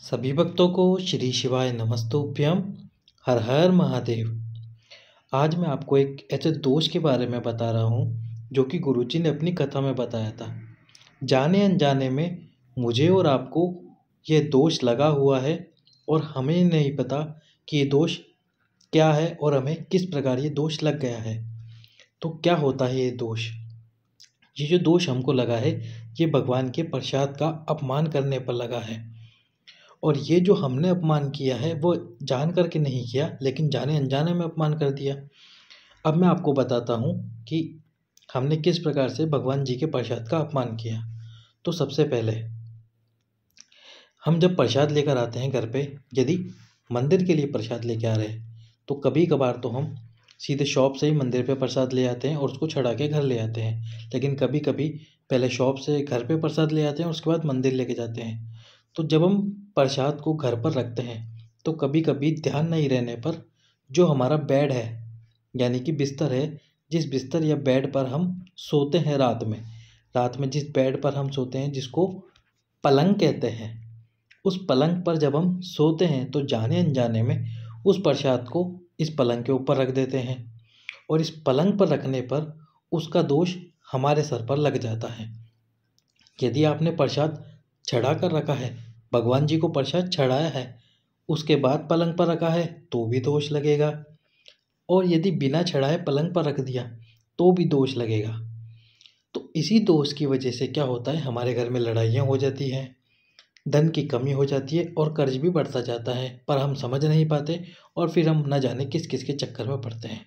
सभी भक्तों को श्री शिवाय नमस्तुभ्यम हर हर महादेव। आज मैं आपको एक ऐसे दोष के बारे में बता रहा हूँ, जो कि गुरुजी ने अपनी कथा में बताया था। जाने अनजाने में मुझे और आपको यह दोष लगा हुआ है और हमें नहीं पता कि ये दोष क्या है और हमें किस प्रकार ये दोष लग गया है। तो क्या होता है ये दोष? ये जो दोष हमको लगा है, ये भगवान के प्रसाद का अपमान करने पर लगा है। और ये जो हमने अपमान किया है, वो जान कर के नहीं किया, लेकिन जाने अनजाने में अपमान कर दिया। अब मैं आपको बताता हूँ कि हमने किस प्रकार से भगवान जी के प्रसाद का अपमान किया। तो सबसे पहले, हम जब प्रसाद लेकर आते हैं घर पे, यदि मंदिर के लिए प्रसाद लेके आ रहे हैं तो कभी कभार तो हम सीधे शॉप से ही मंदिर पे प्रसाद ले आते हैं और उसको चढ़ा के घर ले आते हैं। लेकिन कभी कभी पहले शॉप से घर पे प्रसाद ले आते हैं, उसके बाद मंदिर लेके जाते हैं। तो जब हम प्रसाद को घर पर रखते हैं तो कभी कभी ध्यान नहीं रहने पर जो हमारा बेड है, यानी कि बिस्तर है, जिस बिस्तर या बेड पर हम सोते हैं रात में रात में जिस बेड पर हम सोते हैं जिसको पलंग कहते हैं, उस पलंग पर जब हम सोते हैं तो जाने अनजाने में उस प्रसाद को इस पलंग के ऊपर रख देते हैं और इस पलंग पर रखने पर उसका दोष हमारे सर पर लग जाता है। यदि आपने प्रसाद चढ़ा कर रखा है भगवान जी को प्रसाद चढ़ाया है, उसके बाद पलंग पर रखा है तो भी दोष लगेगा। और यदि बिना चढ़ाए पलंग पर रख दिया तो भी दोष लगेगा। तो इसी दोष की वजह से क्या होता है, हमारे घर में लड़ाइयाँ हो जाती हैं, धन की कमी हो जाती है और कर्ज भी बढ़ता जाता है, पर हम समझ नहीं पाते और फिर हम न जाने किस किस के चक्कर में पड़ते हैं।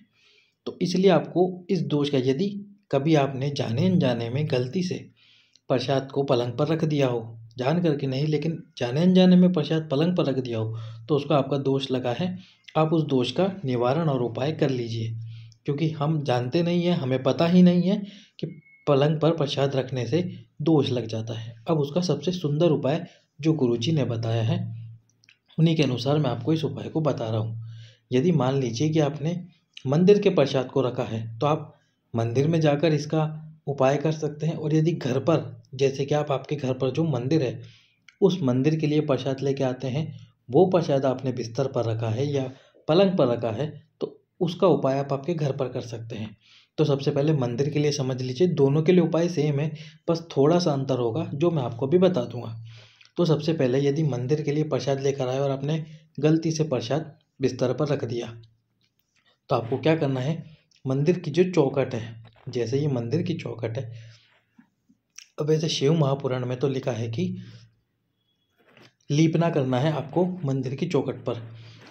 तो इसलिए आपको इस दोष का, यदि कभी आपने जाने अनजाने में गलती से प्रसाद को पलंग पर रख दिया हो जान करके नहीं, लेकिन जाने अनजाने में प्रसाद पलंग पर रख दिया हो तो उसका आपका दोष लगा है। आप उस दोष का निवारण और उपाय कर लीजिए, क्योंकि हम जानते नहीं हैं, हमें पता ही नहीं है कि पलंग पर प्रसाद रखने से दोष लग जाता है। अब उसका सबसे सुंदर उपाय जो गुरुजी ने बताया है, उन्हीं के अनुसार मैं आपको इस उपाय को बता रहा हूँ। यदि मान लीजिए कि आपने मंदिर के प्रसाद को रखा है तो आप मंदिर में जाकर इसका उपाय कर सकते हैं। और यदि घर पर, जैसे कि आप, आपके घर पर जो मंदिर है, उस मंदिर के लिए प्रसाद लेके आते हैं, वो प्रसाद आपने बिस्तर पर रखा है या पलंग पर रखा है तो उसका उपाय आप आपके घर पर कर सकते हैं। तो सबसे पहले मंदिर के लिए समझ लीजिए, दोनों के लिए उपाय सेम है, बस थोड़ा सा अंतर होगा, जो मैं आपको भी बता दूँगा। तो सबसे पहले यदि मंदिर के लिए प्रसाद लेकर आए और आपने गलती से प्रसाद बिस्तर पर रख दिया तो आपको क्या करना है, मंदिर की जो चौकट है जैसे ये मंदिर की चौखट है। अब ऐसे शिव महापुराण में तो लिखा है कि लीपना करना है आपको मंदिर की चौखट पर।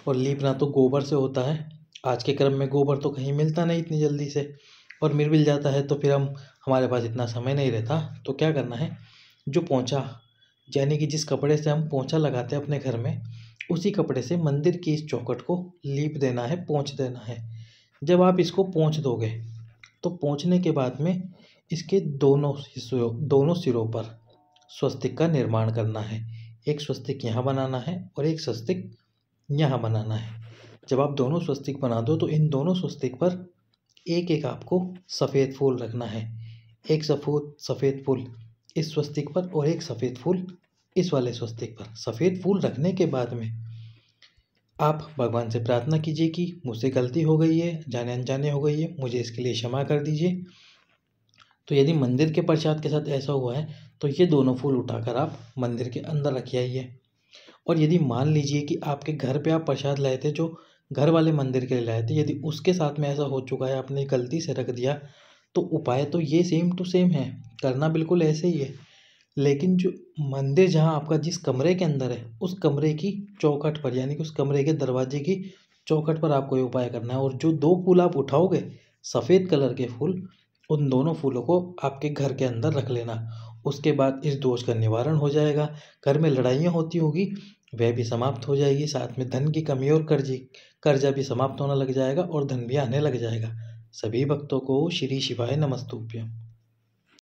और लीपना तो गोबर से होता है। आज के क्रम में गोबर तो कहीं मिलता नहीं इतनी जल्दी से। और मिल मिल जाता है तो फिर हम, हमारे पास इतना समय नहीं रहता। तो क्या करना है? जो पोंछा, यानी कि जिस कपड़े से हम पोंछा लगाते हैं अपने घर में, उसी कपड़े से मंदिर की इस चौखट को लीप देना है, पोंछ देना है। जब आप इसको पोंछ दोगे तो पहुँचने के बाद में इसके दोनों हिस्सों, दोनों सिरों पर स्वस्तिक का निर्माण करना है। एक स्वस्तिक यहाँ बनाना है और एक स्वस्तिक यहाँ बनाना है। जब आप दोनों स्वस्तिक बना दो तो इन दोनों स्वस्तिक पर एक एक आपको सफ़ेद फूल रखना है। एक सफूद सफ़ेद फूल इस स्वस्तिक पर और एक सफ़ेद फूल इस वाले स्वस्तिक पर। सफ़ेद फूल रखने के बाद में आप भगवान से प्रार्थना कीजिए कि मुझसे गलती हो गई है, जाने अनजाने हो गई है, मुझे इसके लिए क्षमा कर दीजिए। तो यदि मंदिर के प्रसाद के साथ ऐसा हुआ है तो ये दोनों फूल उठाकर आप मंदिर के अंदर रख आइए। और यदि मान लीजिए कि आपके घर पे आप प्रसाद लाए थे, जो घर वाले मंदिर के लिए लाए थे, यदि उसके साथ में ऐसा हो चुका है, आपने गलती से रख दिया तो उपाय तो ये सेम टू सेम है, करना बिल्कुल ऐसे ही है। लेकिन जो मंदिर जहाँ आपका जिस कमरे के अंदर है, उस कमरे की चौखट पर, यानी कि उस कमरे के दरवाजे की चौखट पर आपको ये उपाय करना है। और जो दो फूल आप उठाओगे, सफ़ेद कलर के फूल, उन दोनों फूलों को आपके घर के अंदर रख लेना। उसके बाद इस दोष का निवारण हो जाएगा। घर में लड़ाइयाँ होती होगी, वह भी समाप्त हो जाएगी। साथ में धन की कमी और कर्जी, कर्जा भी समाप्त होना लग जाएगा और धन भी आने लग जाएगा। सभी भक्तों को श्री शिवाय नमस्तुभ्यम।